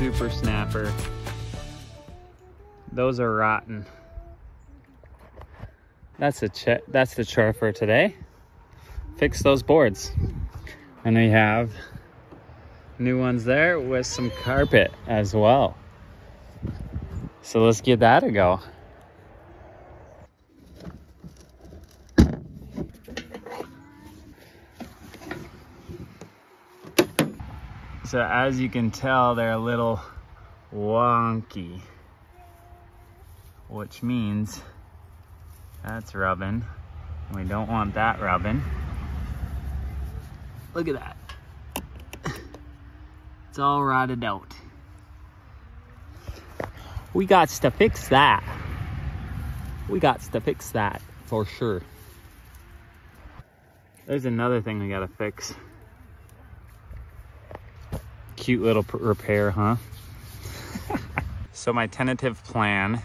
Super snapper. Those are rotten. That's a that's the chore for today. Fix those boards. And we have new ones there with some carpet as well. So let's give that a go. So as you can tell, they're a little wonky, which means that's rubbing. We don't want that rubbing. Look at that. It's all rotted out. We got to fix that. We got to fix that for sure. There's another thing we gotta fix. Cute little repair, huh? so my tentative plan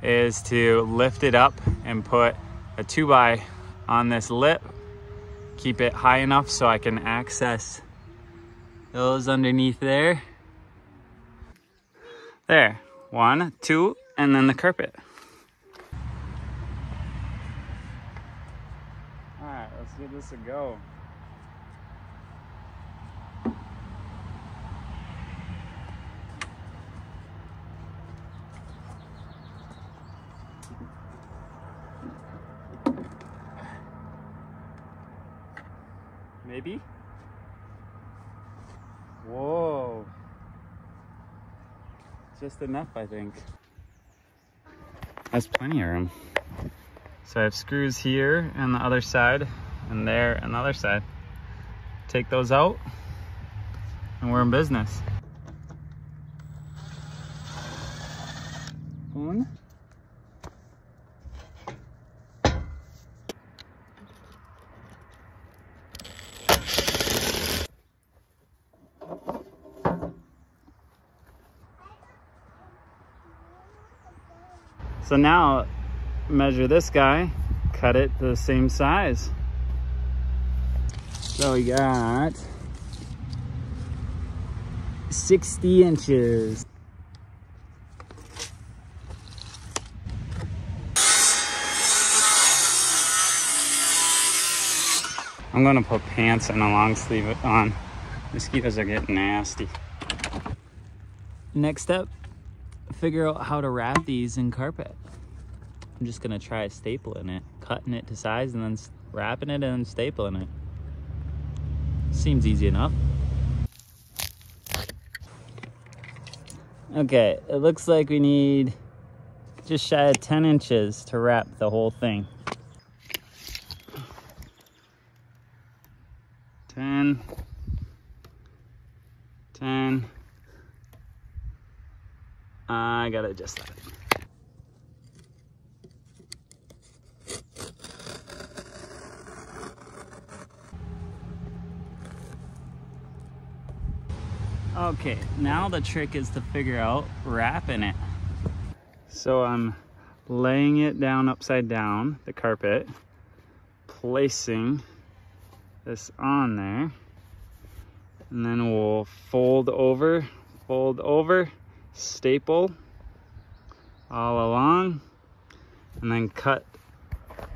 is to lift it up and put a 2 by on this lip. Keep it high enough so I can access those underneath there. There, one, two, and then the carpet. All right, let's give this a go. Maybe? Whoa. Just enough, I think. That's plenty of room. So I have screws here and the other side, and there and the other side. Take those out, and we're in business. One. So now measure this guy, cut it the same size. So we got 60 inches. I'm gonna put pants and a long sleeve on. Mosquitoes are getting nasty. Next up, figure out how to wrap these in carpet. I'm just gonna try stapling it, cutting it to size and then wrapping it and stapling it. Seems easy enough. Okay, it looks like we need just shy of 10 inches to wrap the whole thing. 10, 10, I gotta adjust that. Okay, now the trick is to figure out wrapping it. So I'm laying it down upside down, the carpet, placing this on there, and then we'll fold over, fold over, staple all along and then cut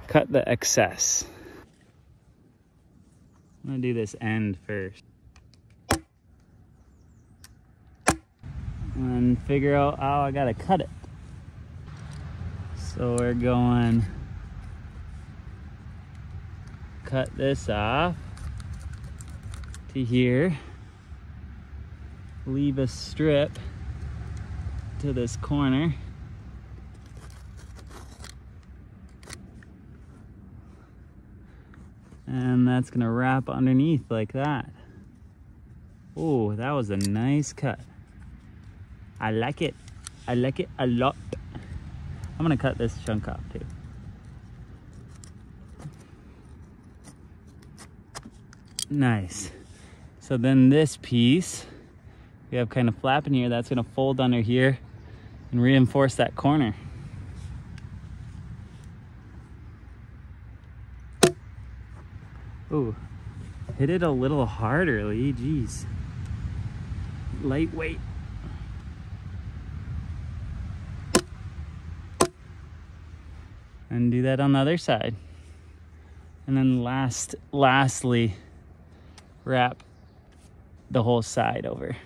cut the excess. I'm gonna do this end first. And figure out how I gotta cut it. So we're going cut this off to here. Leave a strip to this corner. And that's gonna wrap underneath like that. Oh, that was a nice cut. I like it. I like it a lot. I'm gonna cut this chunk off too. Nice. So then this piece, we have kind of flapping here, that's gonna fold under here and reinforce that corner. Ooh, hit it a little harder, Lee, jeez. lightweight. And do that on the other side. And then last, lastly, wrap the whole side over.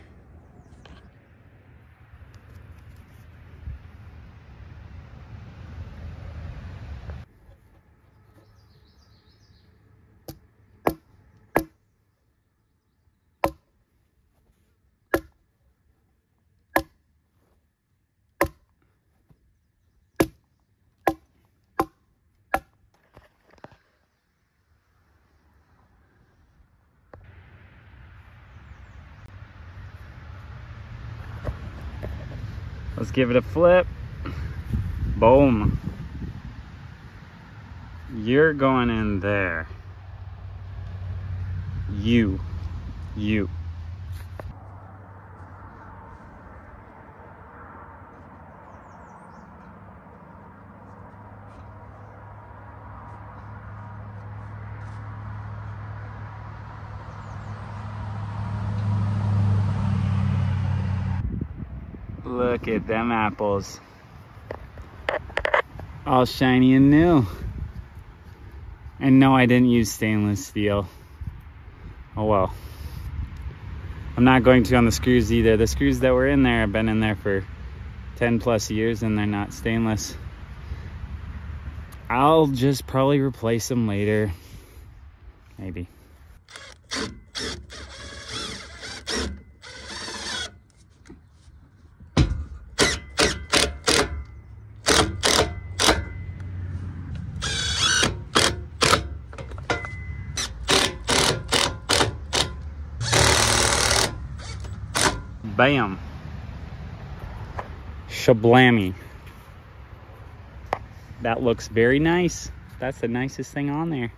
Let's give it a flip. Boom. You're going in there. You. You. Look at them apples. All shiny and new. And no, I didn't use stainless steel. Oh well. I'm not going to on the screws either. The screws that were in there have been in there for 10 plus years and they're not stainless. I'll just probably replace them later. Maybe. Bam. Shablammy. That looks very nice. That's the nicest thing on there.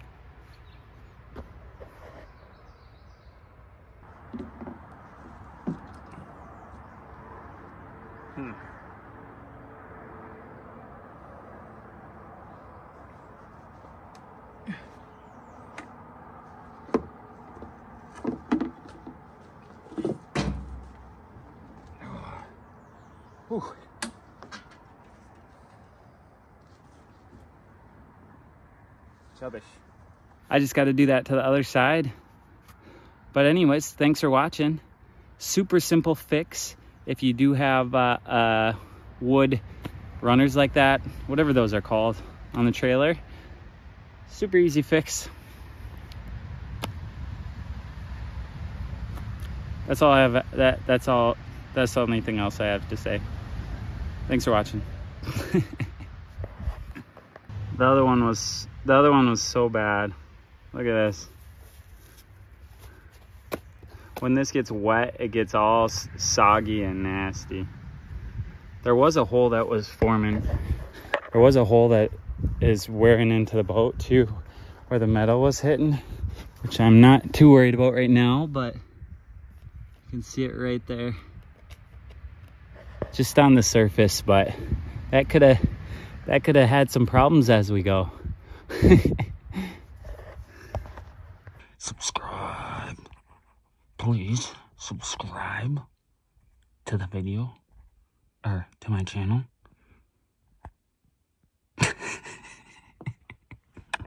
Whew. Chubbish. I just got to do that to the other side. But anyways, thanks for watching. Super simple fix. If you do have uh, uh, wood runners like that, whatever those are called on the trailer, super easy fix. That's all I have. That that's all. That's the only thing else I have to say. Thanks for watching. the other one was the other one was so bad. Look at this. When this gets wet, it gets all soggy and nasty. There was a hole that was forming. There was a hole that is wearing into the boat too, where the metal was hitting, which I'm not too worried about right now, but you can see it right there just on the surface, but that could have that could have had some problems as we go. subscribe. Please subscribe to the video or to my channel.